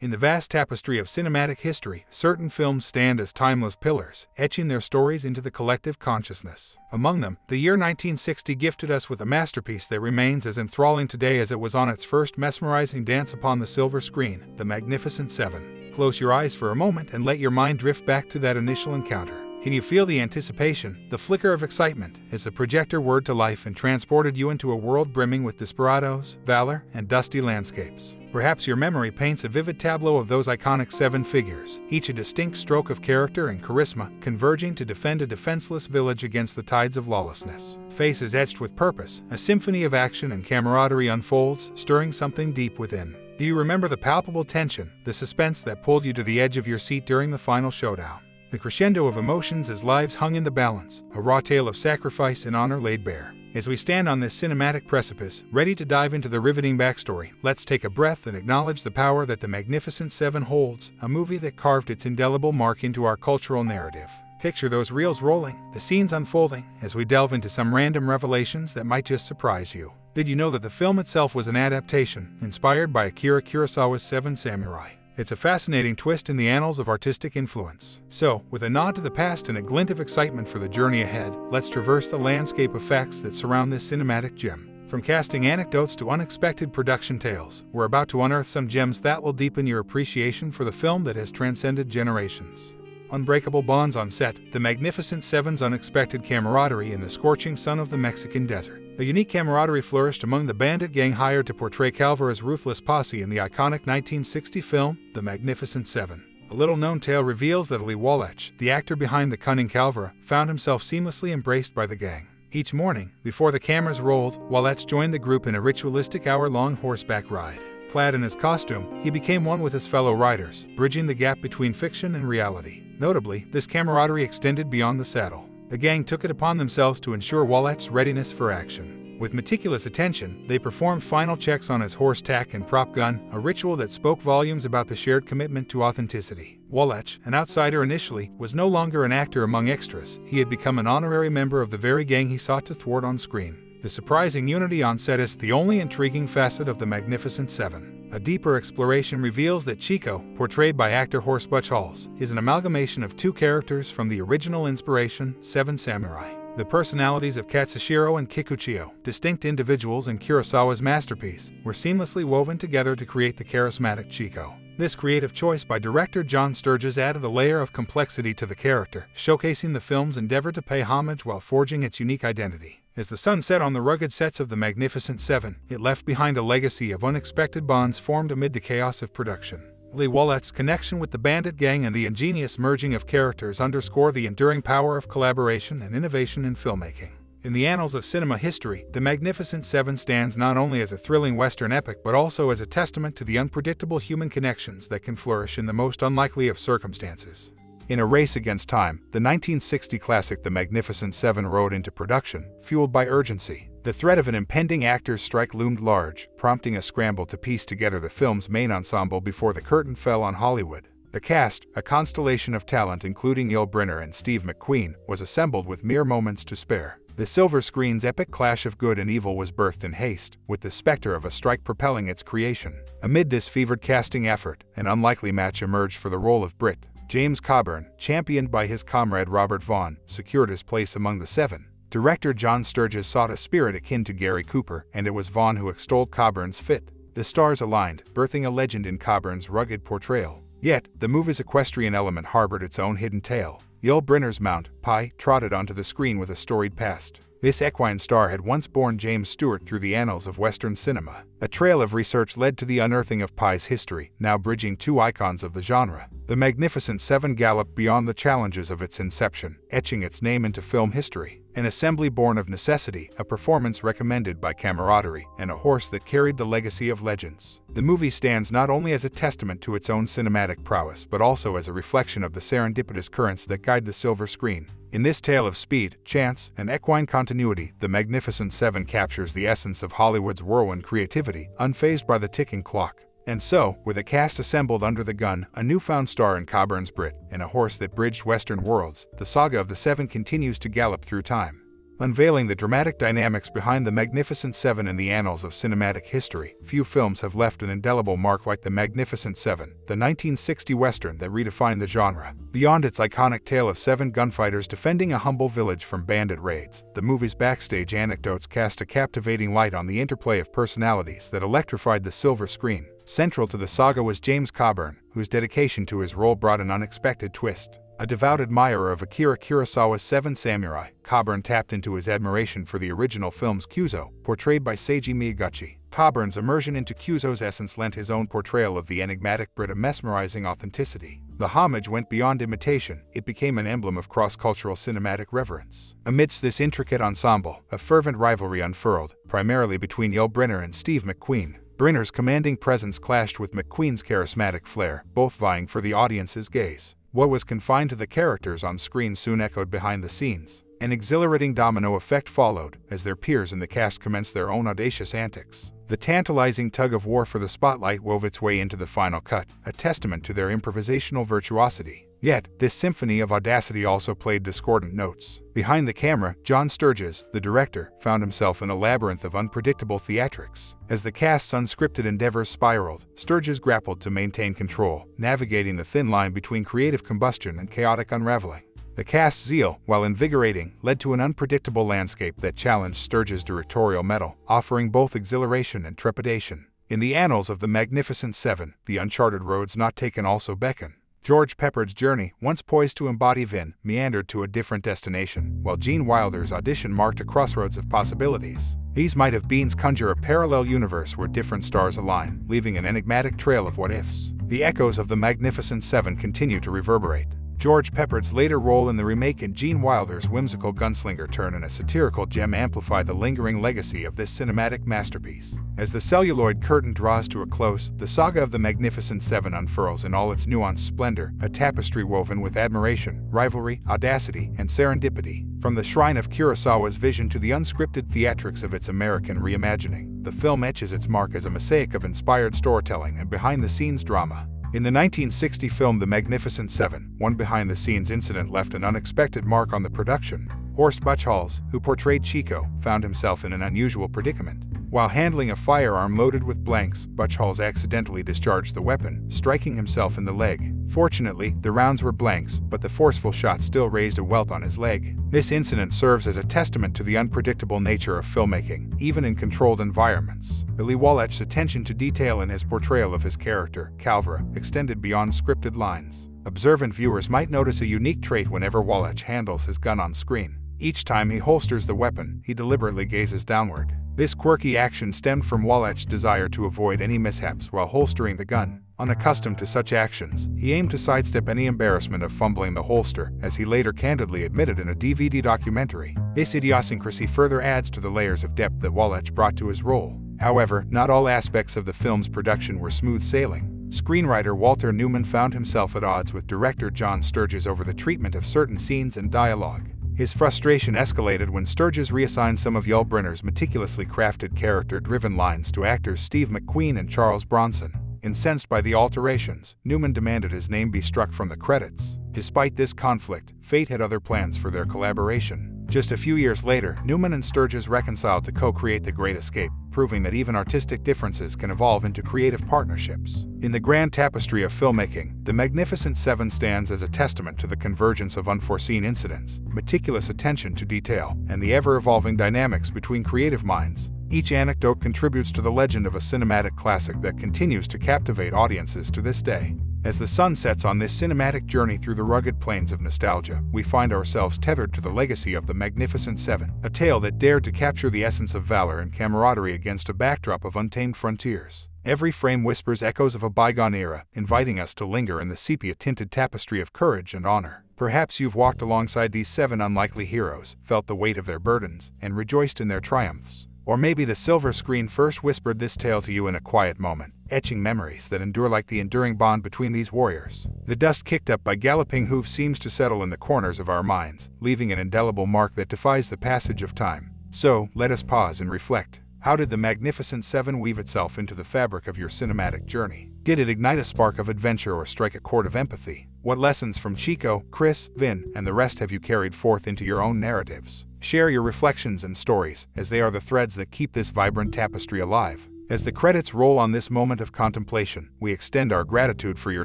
In the vast tapestry of cinematic history, certain films stand as timeless pillars, etching their stories into the collective consciousness. Among them, the year 1960 gifted us with a masterpiece that remains as enthralling today as it was on its first mesmerizing dance upon the silver screen, The Magnificent Seven. Close your eyes for a moment and let your mind drift back to that initial encounter. Can you feel the anticipation, the flicker of excitement, as the projector whirred to life and transported you into a world brimming with desperados, valor, and dusty landscapes? Perhaps your memory paints a vivid tableau of those iconic seven figures, each a distinct stroke of character and charisma, converging to defend a defenseless village against the tides of lawlessness. Faces etched with purpose, a symphony of action and camaraderie unfolds, stirring something deep within. Do you remember the palpable tension, the suspense that pulled you to the edge of your seat during the final showdown? The crescendo of emotions as lives hung in the balance, a raw tale of sacrifice and honor laid bare. As we stand on this cinematic precipice, ready to dive into the riveting backstory, let's take a breath and acknowledge the power that The Magnificent Seven holds, a movie that carved its indelible mark into our cultural narrative. Picture those reels rolling, the scenes unfolding, as we delve into some random revelations that might just surprise you. Did you know that the film itself was an adaptation, inspired by Akira Kurosawa's Seven Samurai? It's a fascinating twist in the annals of artistic influence. So, with a nod to the past and a glint of excitement for the journey ahead, let's traverse the landscape of facts that surround this cinematic gem. From casting anecdotes to unexpected production tales, we're about to unearth some gems that will deepen your appreciation for the film that has transcended generations. Unbreakable bonds on set, the Magnificent Seven's unexpected camaraderie in the scorching sun of the Mexican desert. A unique camaraderie flourished among the bandit gang hired to portray Calvera's ruthless posse in the iconic 1960 film, The Magnificent Seven. A little-known tale reveals that Eli Wallach, the actor behind the cunning Calvera, found himself seamlessly embraced by the gang. Each morning, before the cameras rolled, Wallach joined the group in a ritualistic hour-long horseback ride. Clad in his costume, he became one with his fellow riders, bridging the gap between fiction and reality. Notably, this camaraderie extended beyond the saddle the gang took it upon themselves to ensure Wallach's readiness for action. With meticulous attention, they performed final checks on his horse tack and prop gun, a ritual that spoke volumes about the shared commitment to authenticity. Wallach, an outsider initially, was no longer an actor among extras. He had become an honorary member of the very gang he sought to thwart on screen. The surprising unity on set is the only intriguing facet of the Magnificent Seven. A deeper exploration reveals that Chico, portrayed by actor Horst Buchholz, is an amalgamation of two characters from the original inspiration, Seven Samurai. The personalities of Katsushiro and Kikuchiyo, distinct individuals in Kurosawa's masterpiece, were seamlessly woven together to create the charismatic Chico. This creative choice by director John Sturges added a layer of complexity to the character, showcasing the film's endeavor to pay homage while forging its unique identity. As the sun set on the rugged sets of The Magnificent Seven, it left behind a legacy of unexpected bonds formed amid the chaos of production. Eli Wallach's connection with the Bandit Gang and the ingenious merging of characters underscore the enduring power of collaboration and innovation in filmmaking. In the annals of cinema history, The Magnificent Seven stands not only as a thrilling Western epic but also as a testament to the unpredictable human connections that can flourish in the most unlikely of circumstances. In a race against time, the 1960 classic The Magnificent Seven rode into production, fueled by urgency. The threat of an impending actor's strike loomed large, prompting a scramble to piece together the film's main ensemble before the curtain fell on Hollywood. The cast, a constellation of talent including Yul Brynner and Steve McQueen, was assembled with mere moments to spare. The silver screen's epic clash of good and evil was birthed in haste, with the specter of a strike propelling its creation. Amid this fevered casting effort, an unlikely match emerged for the role of Britt, James Coburn, championed by his comrade Robert Vaughn, secured his place among the seven. Director John Sturges sought a spirit akin to Gary Cooper, and it was Vaughn who extolled Coburn's fit. The stars aligned, birthing a legend in Coburn's rugged portrayal. Yet, the movie's equestrian element harbored its own hidden tale. Yul Brynner's mount, Pie, trotted onto the screen with a storied past. This equine star had once borne James Stewart through the annals of Western cinema. A trail of research led to the unearthing of Pie's history, now bridging two icons of the genre. The Magnificent Seven galloped beyond the challenges of its inception, etching its name into film history. An assembly born of necessity, a performance recommended by camaraderie, and a horse that carried the legacy of legends. The movie stands not only as a testament to its own cinematic prowess, but also as a reflection of the serendipitous currents that guide the silver screen. In this tale of speed, chance, and equine continuity, The Magnificent Seven captures the essence of Hollywood's whirlwind creativity, unfazed by the ticking clock. And so, with a cast assembled under the gun, a newfound star in Coburn's Britt, and a horse that bridged Western worlds, the saga of the Seven continues to gallop through time. Unveiling the dramatic dynamics behind the Magnificent Seven in the annals of cinematic history. Few films have left an indelible mark like The Magnificent Seven, the 1960 Western that redefined the genre. Beyond its iconic tale of seven gunfighters defending a humble village from bandit raids, the movie's backstage anecdotes cast a captivating light on the interplay of personalities that electrified the silver screen. Central to the saga was James Coburn, whose dedication to his role brought an unexpected twist. A devout admirer of Akira Kurosawa's Seven Samurai, Coburn tapped into his admiration for the original film's Kyuzo, portrayed by Seiji Miyaguchi. Coburn's immersion into Kyuzo's essence lent his own portrayal of the enigmatic Britt a mesmerizing authenticity. The homage went beyond imitation, it became an emblem of cross-cultural cinematic reverence. Amidst this intricate ensemble, a fervent rivalry unfurled, primarily between Yul Brynner and Steve McQueen. Brynner's commanding presence clashed with McQueen's charismatic flair, both vying for the audience's gaze. What was confined to the characters on screen soon echoed behind the scenes. An exhilarating domino effect followed as their peers in the cast commenced their own audacious antics. The tantalizing tug of war for the spotlight wove its way into the final cut, a testament to their improvisational virtuosity. Yet, this symphony of audacity also played discordant notes. Behind the camera, John Sturges, the director, found himself in a labyrinth of unpredictable theatrics. As the cast's unscripted endeavors spiraled, Sturges grappled to maintain control, navigating the thin line between creative combustion and chaotic unraveling. The cast's zeal, while invigorating, led to an unpredictable landscape that challenged Sturges' directorial mettle, offering both exhilaration and trepidation. In the annals of the Magnificent Seven, the uncharted roads not taken also beckon. George Peppard's journey, once poised to embody Vin, meandered to a different destination, while Gene Wilder's audition marked a crossroads of possibilities. These might have beens conjure a parallel universe where different stars align, leaving an enigmatic trail of what-ifs. The echoes of the Magnificent Seven continue to reverberate. George Peppard's later role in the remake and Gene Wilder's whimsical gunslinger turn in a satirical gem amplify the lingering legacy of this cinematic masterpiece. As the celluloid curtain draws to a close, the saga of the Magnificent Seven unfurls in all its nuanced splendor, a tapestry woven with admiration, rivalry, audacity, and serendipity. From the shrine of Kurosawa's vision to the unscripted theatrics of its American reimagining, the film etches its mark as a mosaic of inspired storytelling and behind-the-scenes drama. In the 1960 film The Magnificent Seven, one behind-the-scenes incident left an unexpected mark on the production. Horst Buchholz, who portrayed Chico, found himself in an unusual predicament. While handling a firearm loaded with blanks, Buchholz accidentally discharged the weapon, striking himself in the leg. Fortunately, the rounds were blanks, but the forceful shot still raised a welt on his leg. This incident serves as a testament to the unpredictable nature of filmmaking, even in controlled environments. Eli Wallach's attention to detail in his portrayal of his character, Calvera, extended beyond scripted lines. Observant viewers might notice a unique trait whenever Wallach handles his gun on screen. Each time he holsters the weapon, he deliberately gazes downward. This quirky action stemmed from Wallach's desire to avoid any mishaps while holstering the gun. Unaccustomed to such actions, he aimed to sidestep any embarrassment of fumbling the holster, as he later candidly admitted in a DVD documentary. This idiosyncrasy further adds to the layers of depth that Wallach brought to his role. However, not all aspects of the film's production were smooth sailing. Screenwriter Walter Newman found himself at odds with director John Sturges over the treatment of certain scenes and dialogue. His frustration escalated when Sturges reassigned some of Yul Brynner's meticulously crafted character-driven lines to actors Steve McQueen and Charles Bronson. Incensed by the alterations, Newman demanded his name be struck from the credits. Despite this conflict, Fate had other plans for their collaboration. Just a few years later, Newman and Sturges reconciled to co-create The Great Escape, proving that even artistic differences can evolve into creative partnerships. In the grand tapestry of filmmaking, The Magnificent Seven stands as a testament to the convergence of unforeseen incidents, meticulous attention to detail, and the ever-evolving dynamics between creative minds. Each anecdote contributes to the legend of a cinematic classic that continues to captivate audiences to this day. As the sun sets on this cinematic journey through the rugged plains of nostalgia, we find ourselves tethered to the legacy of the Magnificent Seven, a tale that dared to capture the essence of valor and camaraderie against a backdrop of untamed frontiers. Every frame whispers echoes of a bygone era, inviting us to linger in the sepia-tinted tapestry of courage and honor. Perhaps you've walked alongside these seven unlikely heroes, felt the weight of their burdens, and rejoiced in their triumphs. Or maybe the silver screen first whispered this tale to you in a quiet moment, etching memories that endure like the enduring bond between these warriors. The dust kicked up by galloping hooves seems to settle in the corners of our minds, leaving an indelible mark that defies the passage of time. So, let us pause and reflect. How did the Magnificent Seven weave itself into the fabric of your cinematic journey? Did it ignite a spark of adventure or strike a chord of empathy? What lessons from Chico, Chris, Vin, and the rest have you carried forth into your own narratives? Share your reflections and stories, as they are the threads that keep this vibrant tapestry alive. As the credits roll on this moment of contemplation, we extend our gratitude for your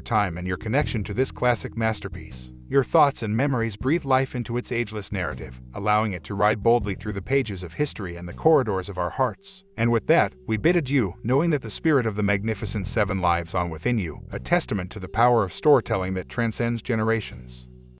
time and your connection to this classic masterpiece. Your thoughts and memories breathe life into its ageless narrative, allowing it to ride boldly through the pages of history and the corridors of our hearts. And with that, we bid adieu, knowing that the spirit of the Magnificent Seven lives on within you, a testament to the power of storytelling that transcends generations.